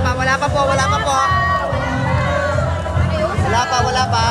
pa, wala pa po, wala pa po. Wala pa, wala pa.